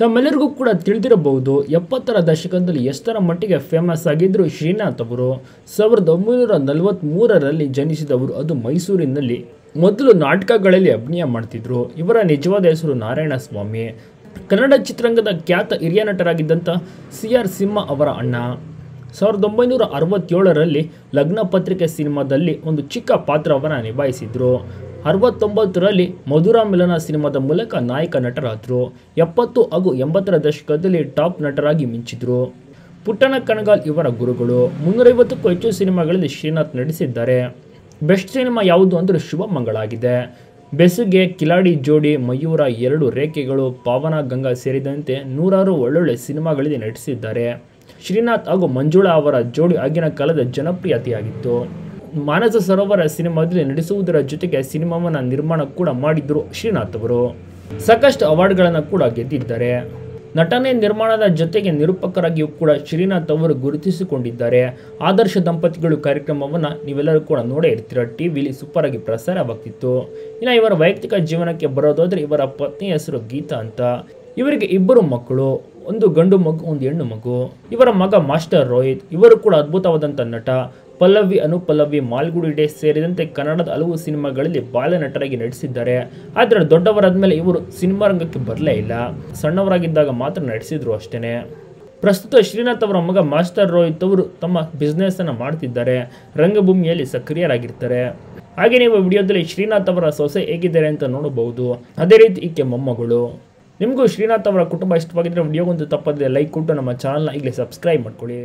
ತಮ್ಮೆಲ್ಲರಿಗೂ ಕೂಡ ತಿಳಿದಿರಬಹುದು, ಎಪ್ಪತ್ತರ ದಶಕದಲ್ಲಿ ಎಷ್ಟರ ಮಟ್ಟಿಗೆ ಫೇಮಸ್ ಆಗಿದ್ದರು ಶ್ರೀನಾಥ್ ಅವರು. ಸಾವಿರದ ಒಂಬೈನೂರ ನಲವತ್ತ್ಮೂರರಲ್ಲಿ ಜನಿಸಿದವರು ಅದು ಮೈಸೂರಿನಲ್ಲಿ. ಮೊದಲು ನಾಟಕಗಳಲ್ಲಿ ಅಭಿನಯ ಮಾಡ್ತಿದ್ರು. ಇವರ ನಿಜವಾದ ಹೆಸರು ನಾರಾಯಣ ಸ್ವಾಮಿ ಕನ್ನಡ ಚಿತ್ರರಂಗದ ಖ್ಯಾತ ಹಿರಿಯ ನಟರಾಗಿದ್ದಂಥ ಸಿ ಆರ್ ಸಿಂಹ ಅವರ ಅಣ್ಣ. ಸಾವಿರದ ಒಂಬೈನೂರ ಅರವತ್ತೇಳರಲ್ಲಿ ಲಗ್ನ ಪತ್ರಿಕೆ ಸಿನಿಮಾದಲ್ಲಿ ಒಂದು ಚಿಕ್ಕ ಪಾತ್ರವನ್ನು ನಿಭಾಯಿಸಿದ್ರು. ಅರವತ್ತೊಂಬತ್ತರಲ್ಲಿ ಮಧುರ ಮಿಲನ ಸಿನಿಮಾದ ಮೂಲಕ ನಾಯಕ ನಟರಾದರು. ಎಪ್ಪತ್ತು ಹಾಗೂ ಎಂಬತ್ತರ ದಶಕದಲ್ಲಿ ಟಾಪ್ ನಟರಾಗಿ ಮಿಂಚಿದ್ರು. ಪುಟ್ಟಣ ಕಣಗಾಲ್ ಇವರ ಗುರುಗಳು. ಮುನ್ನೂರೈವತ್ತಕ್ಕೂ ಹೆಚ್ಚು ಸಿನಿಮಾಗಳಲ್ಲಿ ಶ್ರೀನಾಥ್ ನಟಿಸಿದ್ದಾರೆ. ಬೆಸ್ಟ್ ಸಿನಿಮಾ ಯಾವುದು ಅಂದರೆ ಶುಭಮಂಗಳ ಆಗಿದೆ ಬೆಸುಗೆ, ಕಿಲಾಡಿ, ಜೋಡಿ, ಮಯೂರ ಎರಡು ರೇಖೆಗಳು ಪಾವನ, ಗಂಗಾ ಸೇರಿದಂತೆ ನೂರಾರು ಒಳ್ಳೊಳ್ಳೆ ಸಿನಿಮಾಗಳಲ್ಲಿ ನಟಿಸಿದ್ದಾರೆ. ಶ್ರೀನಾಥ್ ಹಾಗೂ ಮಂಜುಳಾ ಅವರ ಜೋಡಿ ಆಗಿನ ಕಾಲದ ಜನಪ್ರಿಯತೆಯಾಗಿತ್ತು. ಮಾನಸ ಸರೋವರ ಸಿನಿಮಾದಲ್ಲಿ ನಡೆಸುವುದರ ಜೊತೆಗೆ ಸಿನಿಮಾವನ್ನು ನಿರ್ಮಾಣ ಕೂಡ ಮಾಡಿದ್ರು ಶ್ರೀನಾಥ್ ಅವರು. ಸಾಕಷ್ಟು ಅವಾರ್ಡ್ಗಳನ್ನು ಕೂಡ ಗೆದ್ದಿದ್ದಾರೆ. ನಟನೆ ನಿರ್ಮಾಣದ ಜೊತೆಗೆ ನಿರೂಪಕರಾಗಿಯೂ ಕೂಡ ಶ್ರೀನಾಥ್ ಅವರು ಗುರುತಿಸಿಕೊಂಡಿದ್ದಾರೆ. ಆದರ್ಶ ದಂಪತಿಗಳು ಕಾರ್ಯಕ್ರಮವನ್ನು ನೀವೆಲ್ಲರೂ ಕೂಡ ನೋಡೇ ಇರ್ತೀರ? ಟಿ ವಿಲಿ ಸೂಪರ್ ಆಗಿ ಪ್ರಸಾರವಾಗ್ತಿತ್ತು. ಇನ್ನು ಇವರ ವೈಯಕ್ತಿಕ ಜೀವನಕ್ಕೆ ಬರೋದಾದ್ರೆ ಇವರ ಪತ್ನಿ ಹೆಸರು ಗೀತಾ ಅಂತ. ಇವರಿಗೆ ಇಬ್ಬರು ಮಕ್ಕಳು, ಒಂದು ಗಂಡು ಮಗು, ಒಂದು ಹೆಣ್ಣು ಮಗು. ಇವರ ಮಗ ಮಾಸ್ಟರ್ ರೋಹಿತ್, ಇವರು ಕೂಡ ಅದ್ಭುತವಾದಂಥ ನಟ. ಪಲ್ಲವಿ ಅನುಪಲ್ಲವಿ ಮಾಲ್ಗುಡಿ ಡೇ ಸೇರಿದಂತೆ ಕನ್ನಡದ ಹಲವು ಸಿನಿಮಾಗಳಲ್ಲಿ ಬಾಲ ನಟರಾಗಿ ನಟಿಸಿದ್ದಾರೆ. ಆದರೆ ದೊಡ್ಡವರಾದ ಮೇಲೆ ಇವರು ಸಿನಿಮಾ ರಂಗಕ್ಕೆ ಬರಲೇ ಇಲ್ಲ. ಸಣ್ಣವರಾಗಿದ್ದಾಗ ಮಾತ್ರ ನಟಿಸಿದ್ರು ಅಷ್ಟೇ ಪ್ರಸ್ತುತ ಶ್ರೀನಾಥ್ ಅವರ ಮಗ ಮಾಸ್ಟರ್ ರೋಹಿತ್ ಅವರು ತಮ್ಮ ಬಿಸ್ನೆಸ್ ಅನ್ನು ಮಾಡ್ತಿದ್ದಾರೆ. ರಂಗಭೂಮಿಯಲ್ಲಿ ಸಕ್ರಿಯರಾಗಿರ್ತಾರೆ. ಹಾಗೆ ನೀವು ವಿಡಿಯೋದಲ್ಲಿ ಶ್ರೀನಾಥ್ ಅವರ ಸೊಸೆ ಹೇಗಿದ್ದಾರೆ ಅಂತ ನೋಡಬಹುದು. ಅದೇ ರೀತಿ ಈಕೆ ಮೊಮ್ಮಗಳು. ನಿಮಗೂ ಶ್ರೀನಾಥ್ ಅವರ ಕುಟುಂಬ ಇಷ್ಟವಾಗಿದ್ದರೆ ವಿಡಿಯೋಗೊಂದು ತಪ್ಪದೆ ಲೈಕ್ ಕೊಟ್ಟು ನಮ್ಮ ಚಾನಲ್ನ ಈಗಲೇ ಸಬ್ಸ್ಕ್ರೈಬ್ ಮಾಡ್ಕೊಳ್ಳಿ.